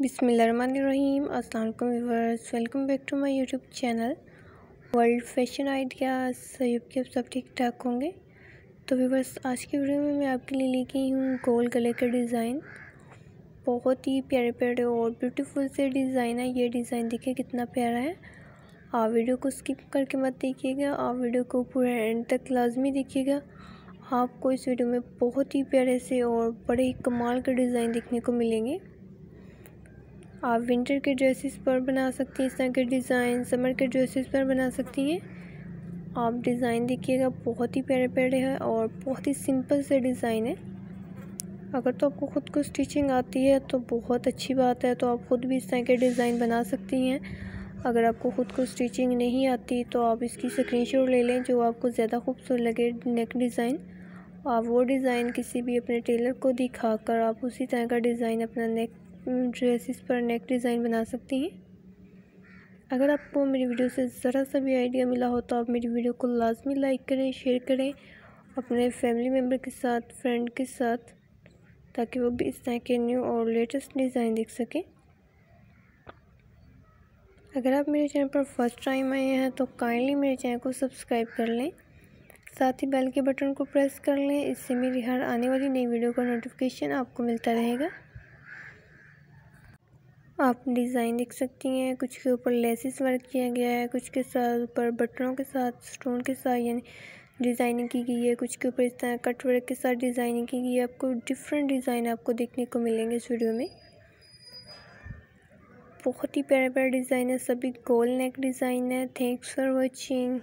बिसमीम अस्सलाम viewers welcome back to my YouTube channel. World fashion ideas सयूब के सब ठीक ठाक होंगे। तो व्यूवर्स आज की वीडियो में मैं आपके लिए लेके आई हूँ गोल गले का डिज़ाइन। बहुत ही प्यारे प्यारे और ब्यूटीफुल से डिज़ाइन है। ये डिज़ाइन देखिए कितना प्यारा है। आप वीडियो को स्किप करके मत देखिएगा, आप वीडियो को पूरा एंड तक लाजमी देखिएगा। आपको इस वीडियो में बहुत ही प्यारे से और बड़े ही कमाल के डिज़ाइन देखने को मिलेंगे। आप विंटर के ड्रेसेस पर बना सकती हैं इस तरह के डिज़ाइन समर के ड्रेसेस पर बना सकती हैं। आप डिज़ाइन देखिएगा, बहुत ही प्यारे प्यारे हैं और बहुत ही सिंपल से डिज़ाइन है। अगर तो आपको ख़ुद को स्टिचिंग आती है तो बहुत अच्छी बात है तो आप ख़ुद भी इस तरह के डिज़ाइन बना सकती हैं। अगर आपको ख़ुद को स्टिचिंग नहीं आती तो आप इसकी स्क्रीनशॉट ले लें, जो आपको ज़्यादा खूबसूरत लगे नेक डिज़ाइन आप वो डिज़ाइन किसी भी अपने टेलर को दिखाकर आप उसी तरह का डिज़ाइन अपना नेक ड्रेसेस पर नेक डिज़ाइन बना सकती हैं। अगर आपको मेरी वीडियो से ज़रा सा भी आइडिया मिला हो तो आप मेरी वीडियो को लाजमी लाइक करें, शेयर करें, अपने फैमिली मेंबर के साथ, फ्रेंड के साथ, ताकि वो भी इस तरह के न्यू और लेटेस्ट डिज़ाइन देख सकें। अगर आप मेरे चैनल पर फ़र्स्ट टाइम आए हैं तो काइंडली मेरे चैनल को सब्सक्राइब कर लें। साथ ही बेल के बटन को प्रेस कर लें, इससे मेरी हर आने वाली नई वीडियो का नोटिफिकेशन आपको मिलता रहेगा। आप डिज़ाइन देख सकती हैं, कुछ के ऊपर लेसिस वर्क किया गया है, कुछ के साथ ऊपर बटनों के साथ, स्टोन के साथ यानी डिज़ाइनिंग की गई है, कुछ के ऊपर इस तरह कट वर्क के साथ डिज़ाइनिंग की गई है। आपको डिफरेंट डिज़ाइन आपको देखने को मिलेंगे इस वीडियो में। बहुत ही प्यारे प्यारे डिज़ाइन है, सभी गोल नेक डिज़ाइन है, थैंक्स फॉर वॉचिंग।